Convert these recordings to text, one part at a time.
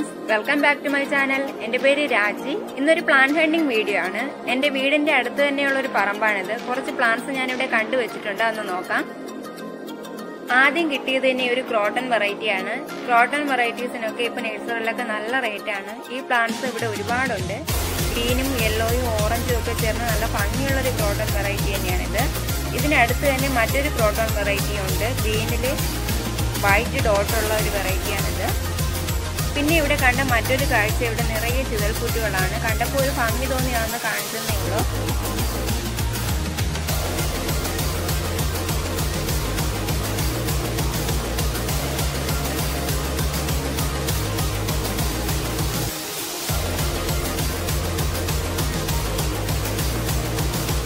Friends welcome back to my channel എന്റെ പേര് രാജി. ഇന്നൊരു പ്ലാന്റ് ഹണ്ടിങ് വീഡിയോ ആണ്. എന്റെ വീടിന്റെ അടുത്ത് തന്നെയുള്ള ഒരു പറമ്പാണിത്. കുറച്ച് പ്ലാന്റ്സ് ഞാനിവിടെ കണ്ടുവച്ചിട്ടുണ്ട്. അന്ന് നോക്കാം. ആദ്യം കിട്ടിയത് തന്നെ ഒരു ക്രോട്ടൺ വെറൈറ്റി ആണ്. ക്രോട്ടൺ വെറൈറ്റീസിനൊക്കെ ഇപ്പൊ നഴ്സറിയിലൊക്കെ നല്ല റേറ്റ് ആണ്. ഈ പ്ലാന്റ്സ് ഇവിടെ ഒരുപാടുണ്ട്. ഗ്രീനും യെല്ലോയും ഓറഞ്ചും ഒക്കെ ചേർന്ന് നല്ല ഭംഗിയുള്ള ഒരു ക്രോട്ടൺ വെറൈറ്റി തന്നെയാണിത്. ഇതിനടുത്ത് തന്നെ മറ്റൊരു ക്രോട്ടൺ വെറൈറ്റി ഉണ്ട്. ഗ്രീനിൽ വൈറ്റ് ഡോട്ടുള്ള ഒരു വെറൈറ്റിയാണിത് പിന്നെ ഇവിടെ കണ്ട മറ്റൊരു കാഴ്ച ഇവിടെ നിറയെ ചിതൽക്കുറ്റുകളാണ് കണ്ടപ്പോൾ ഒരു ഭംഗി തോന്നിയാണെന്ന് കാണിച്ചതേ ഉള്ളൂ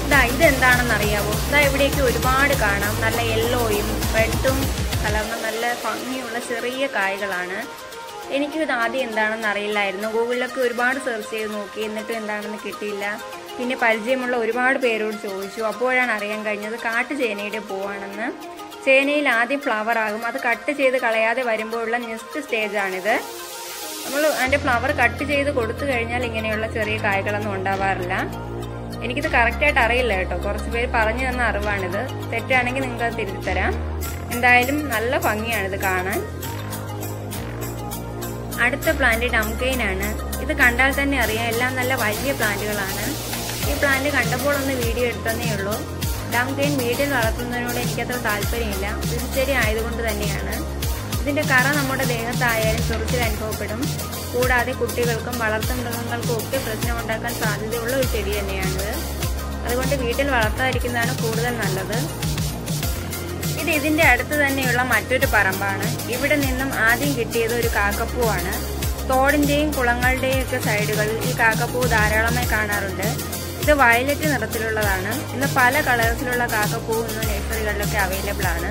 ഇതാ ഇതെന്താണെന്ന് അറിയാമോ ഇതാ ഇവിടേക്ക് ഒരുപാട് കാണാം. നല്ല യെല്ലോയും റെഡും കലർന്ന നല്ല ഭംഗിയുള്ള ചെറിയ കായ്കളാണ്. എനിക്കും ഇത് ആദ്യം എന്താണെന്ന് അറിയില്ലായിരുന്നു. ഗൂഗിളിലൊക്കെ ഒരുപാട് സെർച്ച് ചെയ്ത് നോക്കി. എന്നിട്ടും എന്താണെന്ന് കിട്ടിയില്ല. പിന്നെ പരിചയമുള്ള ഒരുപാട് പേരോട് ചോദിച്ചു. അപ്പോഴാണ് അറിയാൻ കഴിഞ്ഞത് കാട്ടുചേനയുടെ പൂവാണെന്ന്. ചേനയിൽ ആദ്യം ഫ്ലവർ ആകും. അത് കട്ട് ചെയ്ത് കളയാതെ വരുമ്പോഴുള്ള നെക്സ്റ്റ് സ്റ്റേജാണിത് നമ്മൾ അതിന്റെ ഫ്ലവർ കട്ട് ചെയ്ത് കൊടുത്തു കഴിഞ്ഞാൽ ഇങ്ങനെയുള്ള ചെറിയ കായ്കളൊന്നും ഉണ്ടാവാറില്ല. എനിക്കിത് കറക്റ്റായിട്ട് അറിയില്ല കേട്ടോ. കുറച്ച് പേര് പറഞ്ഞു തന്ന അറിവാണിത്. തെറ്റാണെങ്കിൽ നിങ്ങൾക്ക് അത് തിരുത്തിത്തരാം എന്തായാലും നല്ല ഭംഗിയാണിത് കാണാൻ. അടുത്ത പ്ലാന്റ് ഡംകെയിനാണ് ഇത് കണ്ടാൽ തന്നെ അറിയാം എല്ലാം നല്ല വലിയ പ്ലാന്റുകളാണ്. ഈ പ്ലാന്റ് കണ്ടപ്പോൾ ഒന്ന് വീഡിയോ എടുത്തതേ ഉള്ളൂ. ഡംകെയിൻ വീട്ടിൽ വളർത്തുന്നതിനോട് എനിക്കത്ര താല്പര്യമില്ല. തിരിച്ചരി ആയതുകൊണ്ട് തന്നെയാണ്. ഇതിന്റെ കറ നമ്മുടെ ദേഹത്തായാലും ചൊറിച്ചിൽ അനുഭവപ്പെടും. കൂടാതെ കുട്ടികൾക്കും വളർത്തു മൃഗങ്ങൾക്കും ഒക്കെ പ്രശ്നമുണ്ടാക്കാൻ സാധ്യതയുള്ള ഒരു ചെടി തന്നെയാണിത്. അതുകൊണ്ട് വീട്ടിൽ വളർത്താതിരിക്കുന്നതാണ് കൂടുതൽ നല്ലത്. ഇത് ഇതിന്റെ അടുത്ത് തന്നെയുള്ള മറ്റൊരു പറമ്പാണ്. ഇവിടെ നിന്നും ആദ്യം കിട്ടിയത് ഒരു കാക്കപ്പൂവാണ്. തോടിന്റെയും കുളങ്ങളുടെയും ഒക്കെ സൈഡുകളിൽ ഈ കാക്കപ്പൂ ധാരാളമായി കാണാറുണ്ട്. ഇത് വയലറ്റ് നിറത്തിലുള്ളതാണ്. ഇന്ന് പല കളേഴ്സിലുള്ള കാക്കപ്പൂ ഇന്ന് നഴ്സറികളിലൊക്കെ അവൈലബിൾ ആണ്.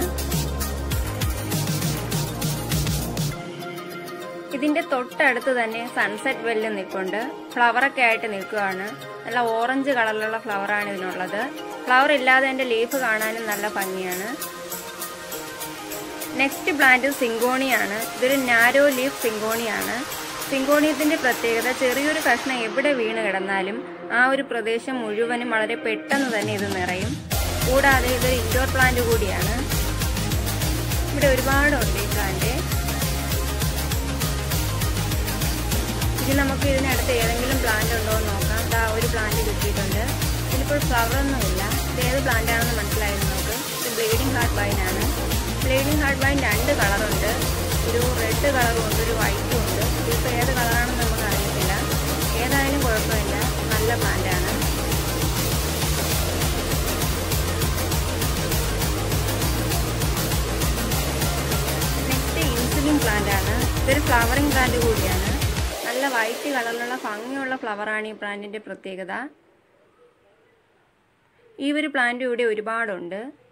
ഇതിന്റെ തൊട്ടടുത്ത് തന്നെ സൺസെറ്റ് വെല്ല് നിൽപ്പുണ്ട്. ഫ്ലവറൊക്കെ ആയിട്ട് നിൽക്കുകയാണ്. നല്ല ഓറഞ്ച് കളറിലുള്ള ഫ്ലവറാണ് ഇതിനുള്ളത്. ഫ്ലവർ ഇല്ലാതെ എന്റെ ലീഫ് കാണാനും നല്ല ഭംഗിയാണ്. നെക്സ്റ്റ് പ്ലാന്റ് സിങ്കോണിയാണ് ഇതൊരു നാരോ ലീഫ് സിങ്കോണിയാണ് സിങ്കോണിയത്തിന്റെ പ്രത്യേകത ചെറിയൊരു കഷ്ണം എവിടെ വീണ് കിടന്നാലും ആ ഒരു പ്രദേശം മുഴുവനും വളരെ പെട്ടെന്ന് തന്നെ ഇത് നിറയും. കൂടാതെ ഇതൊരു ഇൻഡോർ പ്ലാന്റ് കൂടിയാണ്. ഇവിടെ ഒരുപാടുണ്ട് ഈ പ്ലാന്റ് ഇനി നമുക്ക് ഇതിനടുത്ത് ഏതെങ്കിലും പ്ലാന്റ് ഉണ്ടോ എന്ന് നോക്കാം. ആ ഒരു പ്ലാന്റ് കിട്ടിയിട്ടുണ്ട്. ഇതിലിപ്പോൾ ഫ്ലവർ ഒന്നുമില്ല. ഇത് ഏത് പ്ലാന്റ് ആണെന്ന് മനസ്സിലായിരുന്നു നമുക്ക് ഇത് ബ്ലീഡിംഗ് ഹാർട്ട് വൈൻ ആണ് ഹാർഡ് വൈൻ രണ്ട് കളറുണ്ട്. ഒരു റെഡ് കളറും ഉണ്ട് ഒരു വൈറ്റും ഉണ്ട്. ഇതിപ്പോൾ ഏത് കളറാണെന്ന് നമുക്ക് അറിയത്തില്ല. ഏതായാലും കുഴപ്പമില്ല. നല്ല പ്ലാന്റ് ആണ്. നെക്സ്റ്റ് ഇൻസുലിൻ പ്ലാന്റ് ആണ്. ഇതൊരു ഫ്ലവറിംഗ് പ്ലാന്റ് കൂടിയാണ്. നല്ല വൈറ്റ് കളറിലുള്ള ഭംഗിയുള്ള ഫ്ലവറാണ് ഈ പ്ലാന്റിന്റെ പ്രത്യേകത. ഈ ഒരു പ്ലാന്റ് ഇവിടെ ഒരുപാടുണ്ട്.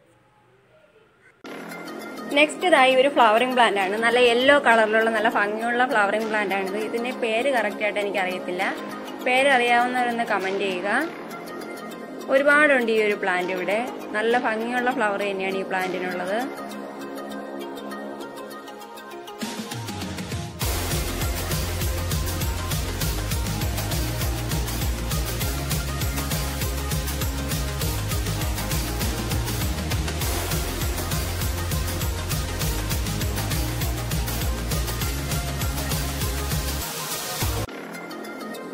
നെക്സ്റ്റ് ഇതായി ഒരു ഫ്ലവറിംഗ് പ്ലാന്റ് ആണ്. നല്ല യെല്ലോ കളറിലുള്ള നല്ല ഭംഗിയുള്ള ഫ്ലവറിംഗ് പ്ലാന്റ് ആണിത്. ഇതിന്റെ പേര് കറക്റ്റ് ആയിട്ട് എനിക്ക് അറിയത്തില്ല പേര് അറിയാവുന്നവരൊന്ന് കമന്റ് ചെയ്യുക. ഒരുപാടുണ്ട് ഈ ഒരു പ്ലാന്റ് ഇവിടെ. നല്ല ഭംഗിയുള്ള ഫ്ലവർ തന്നെയാണ് ഈ പ്ലാന്റിനുള്ളത്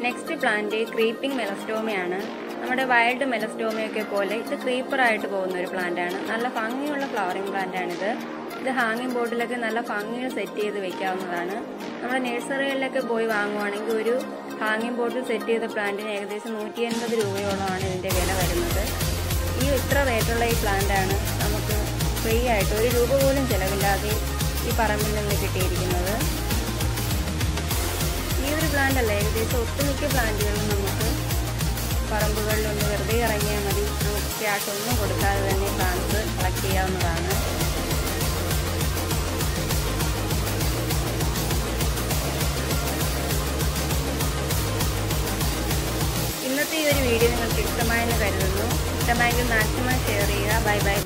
നെക്സ്റ്റ് പ്ലാന്റ് ക്രീപ്പിംഗ് മെലസ്റ്റോമയാണ്. നമ്മുടെ വൈൽഡ് മെലസ്റ്റോമയൊക്കെ പോലെ ഇത് ക്രീപ്പറായിട്ട് പോകുന്ന ഒരു പ്ലാന്റ് ആണ് നല്ല ഭംഗിയുള്ള ഫ്ലവറിംഗ് പ്ലാന്റ് ആണിത് ഇത് ഹാങ്ങിങ് ബോർഡിലൊക്കെ നല്ല ഭംഗിയിൽ സെറ്റ് ചെയ്ത് വെക്കാവുന്നതാണ്. നമ്മുടെ നഴ്സറികളിലൊക്കെ പോയി വാങ്ങുവാണെങ്കിൽ ഒരു ഹാങ്ങിങ് ബോർഡിൽ സെറ്റ് ചെയ്ത പ്ലാന്റിന് ഏകദേശം നൂറ്റി എൺപത് രൂപയോളമാണ് ഇതിന്റെ വില വരുന്നത്. ഈ ഇത്ര റേറ്റുള്ള ഈ പ്ലാന്റാണ് നമുക്ക് ഫ്രീ ആയിട്ട് ഒരു രൂപ പോലും ചിലവില്ലാതെ ഈ പറമ്പിൽ നിന്ന് കിട്ടിയിരിക്കുന്നത്. പ്ലാന്റ് അല്ല? ഏകദേശം ഒട്ടുമിക്ക പ്ലാന്റുകളും നമുക്ക് പറമ്പുകളിലൊന്ന് വെറുതെ ഇറങ്ങിയാൽ മതി. നമുക്ക് ക്യാഷ് ഒന്നും കൊടുക്കാതെ തന്നെ പ്ലാന്റ്സ് കളക്ട് ചെയ്യാവുന്നതാണ്. ഇന്നത്തെ ഈ ഒരു വീഡിയോ നിങ്ങൾക്ക് ഇഷ്ടമായെന്ന് കരുതുന്നു. ഇഷ്ടമായെങ്കിൽ മാക്സിമം ഷെയർ ചെയ്യുക. Bye bye